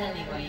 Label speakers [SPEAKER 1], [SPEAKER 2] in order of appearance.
[SPEAKER 1] anyway.